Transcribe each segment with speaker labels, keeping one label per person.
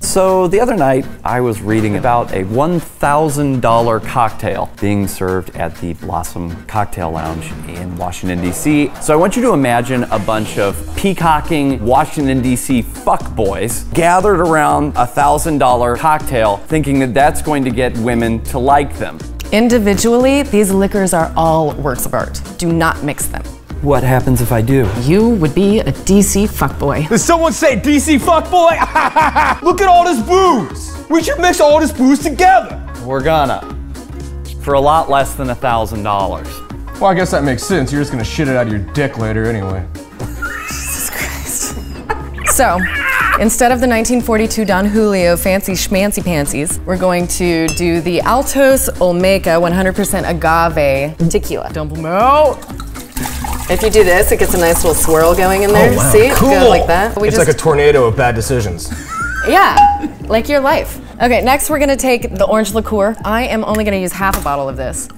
Speaker 1: So the other night, I was reading about a $1,000 cocktail being served at the Blossom Cocktail Lounge in Washington, D.C. So I want you to imagine a bunch of peacocking Washington, D.C. fuckboys gathered around a $1,000 cocktail thinking that that's going to get women to like them.
Speaker 2: Individually, these liquors are all works of art. Do not mix them.
Speaker 1: What happens if I do?
Speaker 2: You would be a DC fuckboy.
Speaker 3: Did someone say DC fuckboy? Look at all this booze. We should mix all this booze together.
Speaker 1: We're gonna. For a lot less than a $1,000.
Speaker 3: Well, I guess that makes sense. You're just gonna shit it out of your dick later anyway. Jesus Christ.
Speaker 2: so, instead of the 1942 Don Julio fancy schmancy pansies, we're going to do the Altos Olmeca 100% agave tequila. Dump them out. If you do this, it gets a nice little swirl going in there. Oh, See?
Speaker 3: Cool.
Speaker 2: Go like that. We
Speaker 3: it's like a tornado of bad decisions.
Speaker 2: Yeah, like your life. Okay, next we're gonna take the orange liqueur. I am only gonna use half a bottle of this.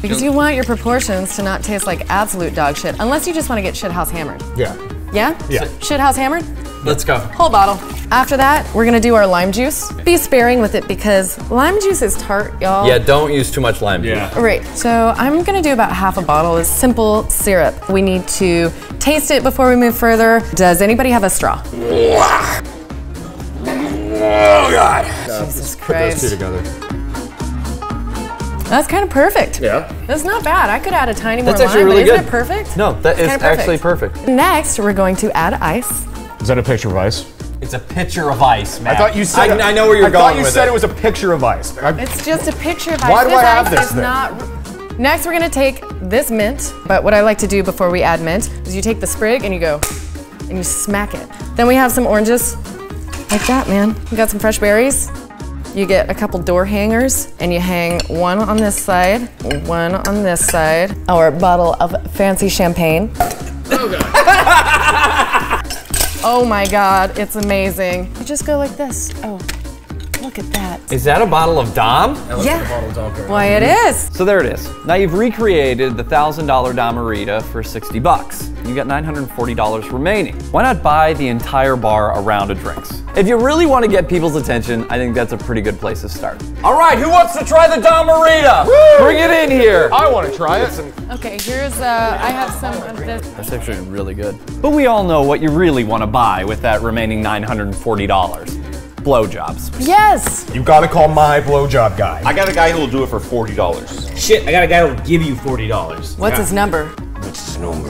Speaker 2: Because you want your proportions to not taste like absolute dog shit, unless you just wanna get shithouse hammered.
Speaker 3: Yeah.
Speaker 2: Yeah?
Speaker 3: Yeah.
Speaker 2: Shithouse hammered?
Speaker 1: Let's go.
Speaker 2: Whole bottle. After that, we're gonna do our lime juice. Be sparing with it because lime juice is tart, y'all.
Speaker 1: Yeah, don't use too much lime juice. Yeah.
Speaker 2: Right, so I'm gonna do about half a bottle of simple syrup. We need to taste it before we move further. Does anybody have a straw?
Speaker 3: Oh God.
Speaker 2: Jesus Christ.
Speaker 3: Put those two together.
Speaker 2: That's kind of perfect.
Speaker 3: Yeah.
Speaker 2: That's not bad. I could add a tiny more
Speaker 1: That's actually
Speaker 2: lime,
Speaker 1: really
Speaker 2: but isn't
Speaker 1: good.
Speaker 2: it perfect?
Speaker 1: No, that is
Speaker 2: Kinda
Speaker 1: actually perfect.
Speaker 2: Next, we're going to add ice.
Speaker 3: Is that a picture of ice?
Speaker 1: It's a picture of ice, man.
Speaker 3: I thought you said.
Speaker 1: I, I know where you're
Speaker 3: I
Speaker 1: going
Speaker 3: thought you
Speaker 1: with
Speaker 3: said
Speaker 1: it.
Speaker 3: it was a picture of ice. I-
Speaker 2: It's just a picture of ice.
Speaker 3: Why do
Speaker 2: this
Speaker 3: I have
Speaker 2: ice
Speaker 3: this
Speaker 2: is
Speaker 3: then?
Speaker 2: not. Next, we're gonna take this mint. But what I like to do before we add mint is you take the sprig and you go, and you smack it. Then we have some oranges, like that, man. We got some fresh berries. You get a couple door hangers and you hang one on this side, one on this side. Our bottle of fancy champagne. Oh Oh my god, it's amazing. You just go like this. Oh, look at that.
Speaker 1: Is that a bottle of Dom?
Speaker 2: Yeah. Why it is.
Speaker 1: So there it is. Now you've recreated the $1,000 Domarita for 60 bucks. You got $940 remaining. Why not buy the entire bar around a round of drinks? If you really want to get people's attention, I think that's a pretty good place to start. All right, who wants to try the Domarita? Bring it in here.
Speaker 3: I want to try it.
Speaker 2: Okay, here's, uh, I have some of this.
Speaker 1: That's actually really good. But we all know what you really want to buy with that remaining $940. Blowjobs.
Speaker 2: Yes!
Speaker 3: You gotta call my blowjob guy.
Speaker 4: I got a guy who will do it for forty dollars.
Speaker 5: Shit, I got a guy who'll give you forty dollars.
Speaker 2: What's his number?
Speaker 3: What's his number?